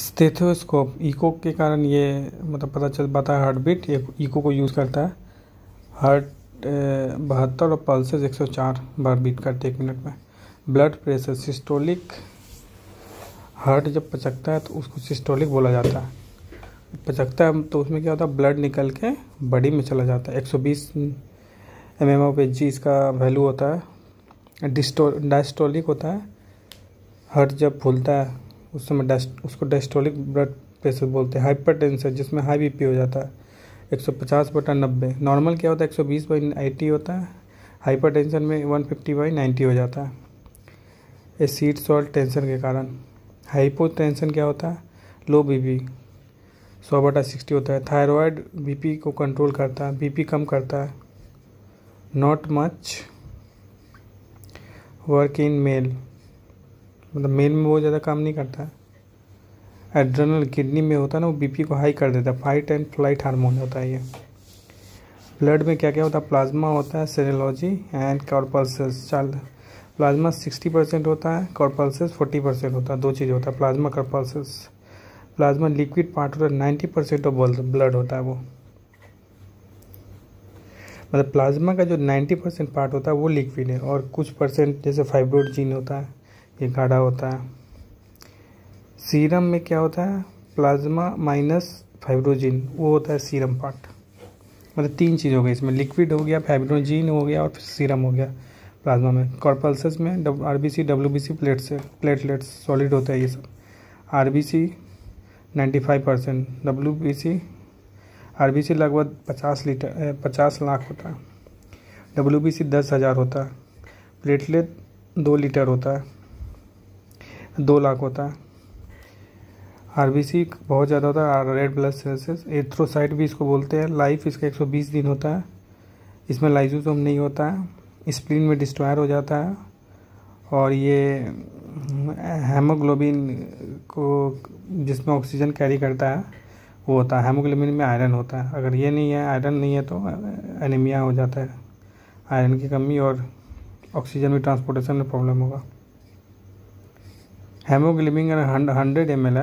Stethoscope eco के कारण ये मतलब पता चल पाता है हार्ट बीट ये इको को यूज़ करता है। हार्ट बहत्तर और पल्सेस 104 बार बीट करते एक मिनट में। ब्लड प्रेशर सिस्टोलिक हार्ट जब पचकता है तो उसको सिस्टोलिक बोला जाता है। पचकता है तो उसमें क्या होता है? ब्लड निकल के बॉडी में चला जाता है। 120 M M of H G इसका वैल्यू होता है। डिस्टो डायस्टोलिक होता है। हार्ट जब फूलता है उस समय डेस्ट, उसको डेस्टोलिक ब्लड प्रेशर बोलते हैं हाइपर जिसमें हाई बीपी हो जाता है 150 बटा नब्बे। नॉर्मल क्या होता है? 120 बाई एटी होता है हाइपर टेंशन में 150 बाई नाइन्टी हो जाता है। सीट सॉल्ट टेंशन के कारण। हाइपो टेंशन क्या होता है? लो बीपी, सौ बटा सिक्सटी होता है। थायराइड बीपी को कंट्रोल करता है, बीपी कम करता है। Not much work in male मतलब मेन में बहुत ज़्यादा काम नहीं करता। है एड्रेनल किडनी में होता है ना, वो बीपी को हाई कर देता है। फाइट एंड फ़्लाइट हार्मोन होता है ये। ब्लड में क्या क्या होता है? प्लाज्मा होता है सेरेलॉजी एंड कॉर्पल्सेस चाल प्लाज्मा सिक्सटी परसेंट होता है कॉर्पल्सेस फोर्टी परसेंट होता है। दो चीज़ होता है plasma corpuscles plasma liquid part होता है नाइन्टी परसेंट ऑफ़ ब्लड होता है वो। मतलब प्लाज्मा का जो नाइन्टी परसेंट पार्ट होता है, वो लिक्विड है। और कुछ परसेंट जैसे फाइब्रोड जीन होता है। ये गाढ़ा होता है। सीरम में क्या होता है? प्लाज्मा माइनस फाइब्रोजिन, वो होता है सीरम पार्ट। मतलब तीन चीज़ हो गई इसमें। लिक्विड हो गया, फाइब्रोजिन हो गया और फिर सीरम हो गया प्लाज्मा में। कॉर्पल्सस में R B C W B C plate से प्लेटलेट्स सॉलिड होता है ये सब। R B C ninety five percent W B C R B C लगभग पचास लीटर पचास लाख होता है। डब्ल्यू बी सी दस हज़ार होता है। प्लेटलेट दो लीटर होता है। दो लाख होता है। आरबीसी बहुत ज़्यादा होता है रेड ब्लड सेल्स एथ्रोसाइट भी इसको बोलते हैं। लाइफ इसका 120 दिन होता है। इसमें लाइजोसोम नहीं होता है। स्प्लीन में डिस्ट्रॉयर हो जाता है। और ये हेमोग्लोबिन को जिसमें ऑक्सीजन कैरी करता है, वो होता है। हेमोग्लोबिन में आयरन होता है। अगर ये नहीं है आयरन नहीं है तो एनीमिया हो जाता है। आयरन की कमी और ऑक्सीजन में ट्रांसपोर्टेशन में प्रॉब्लम होगा। hemoglobin 100 ml